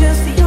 just the